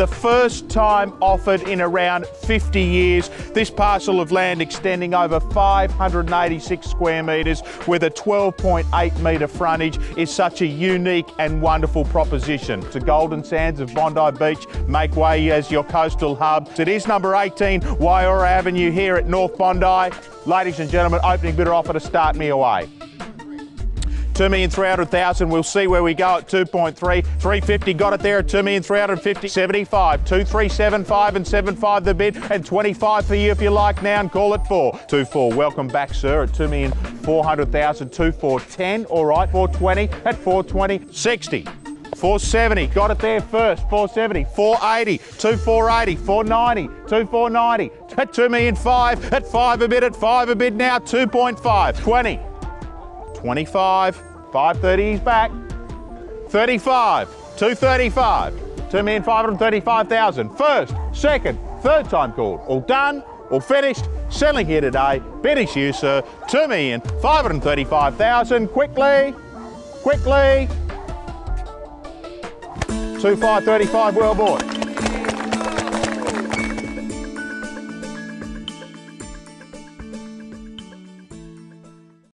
the first time offered in around 50 years. This parcel of land extending over 586 square metres with a 12.8 metre frontage is such a unique and wonderful proposition. The Golden Sands of Bondi Beach make way as your coastal hub. It is number 18 Wairoa Avenue here at North Bondi. Ladies and gentlemen, opening bidder offer to start me away. Two million three hundred thousand. We'll see where we go at 2.3. 350 got it there at two million three hundred fifty. 75. Two three seven five and seven five the bid and 25 for you if you like now and call it four. Four. Welcome back, sir, at two million four hundred thousand. Two four ten. All right. 420 at 420. 60. 470, got it there first, 470, 480, 2480, 490, 2490, at 2 million five, at 5 a bid, at 5 a bid now, 2.5, 20, 25, 530 he's back, 35, 235, 2,535,000, first, second, third time called, all done, all finished, selling here today, bidding you sir, 2,535,000, quickly, quickly, 2535 well bought.